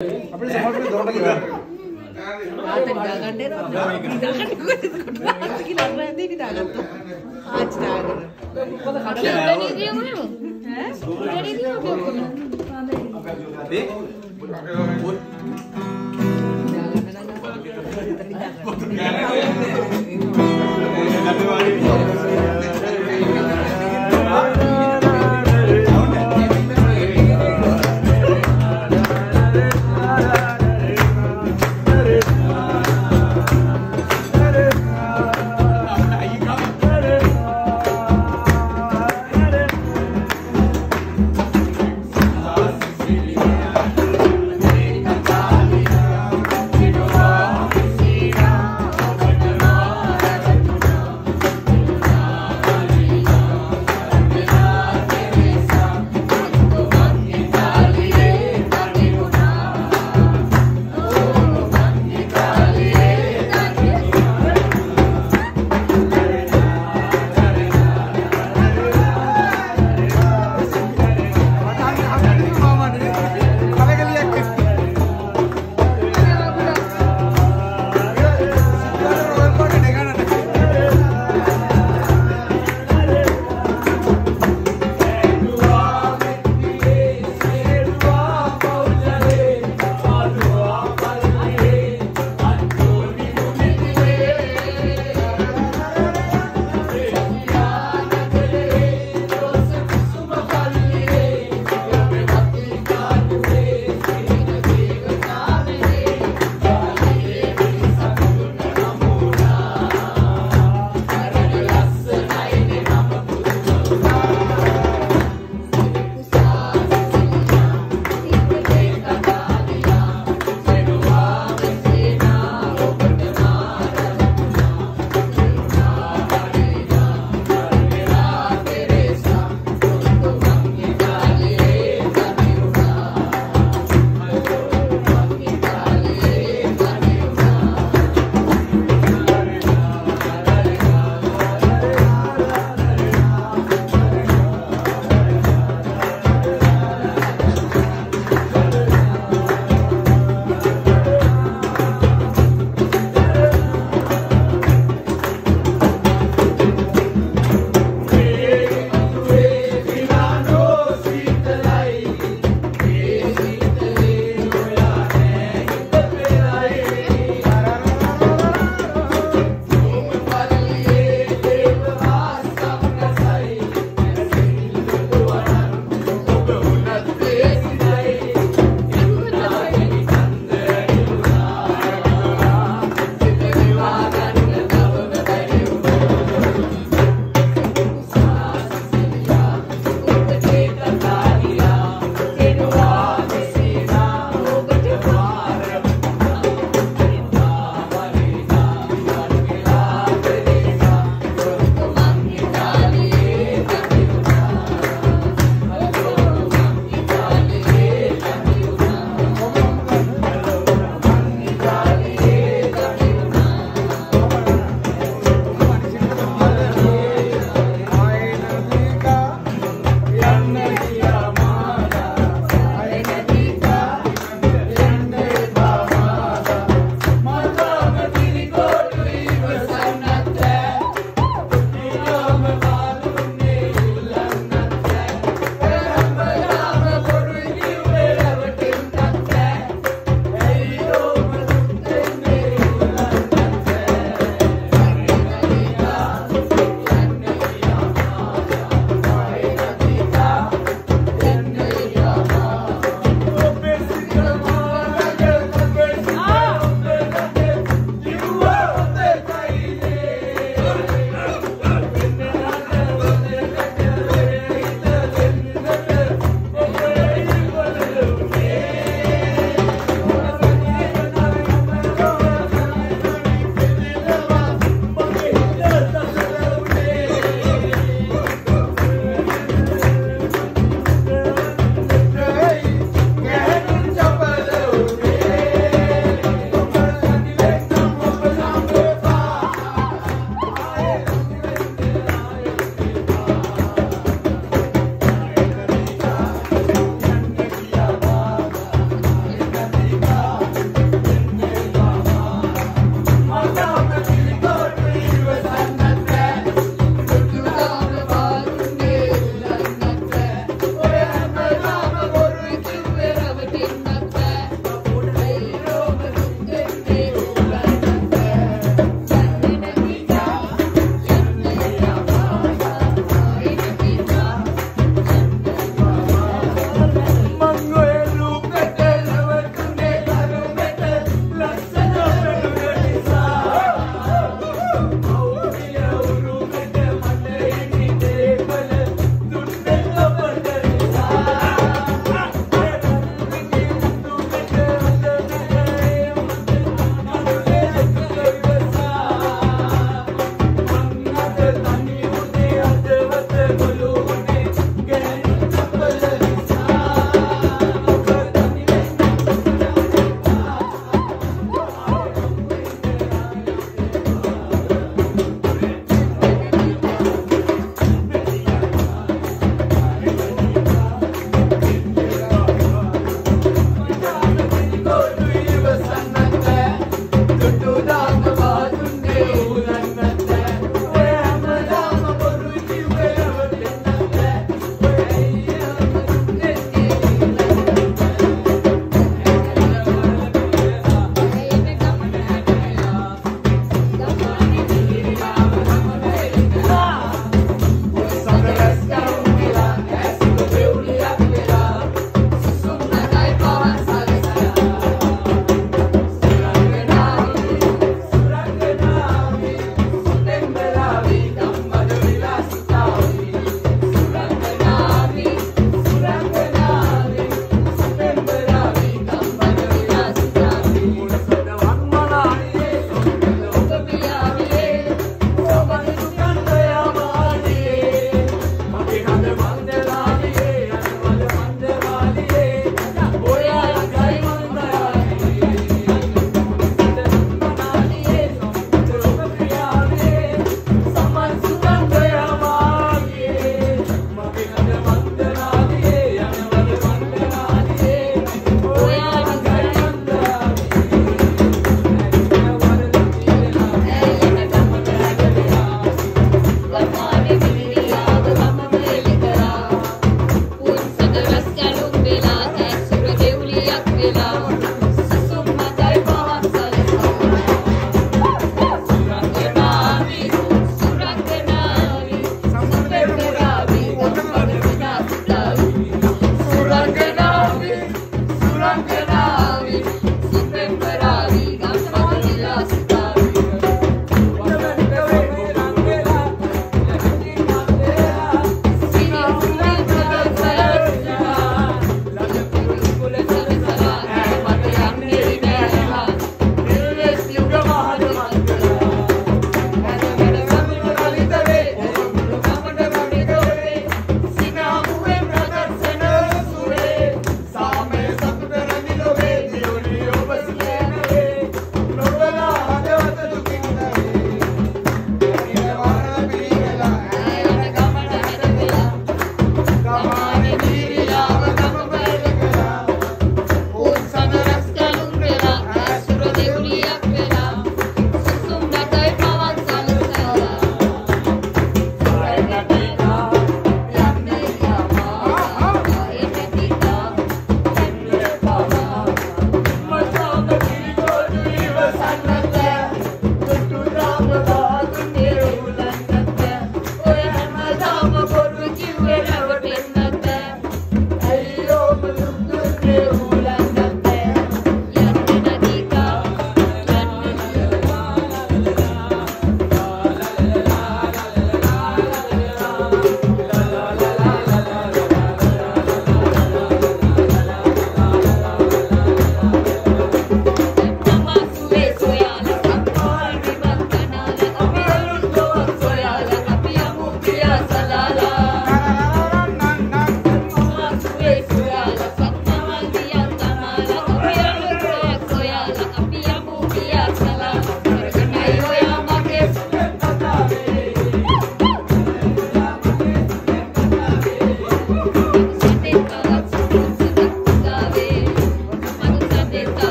అప్పుడు సమర్పణ దొరకదు అతను తాగంటే తాగండి ఇది తాగద్దు ఆచి తాగదు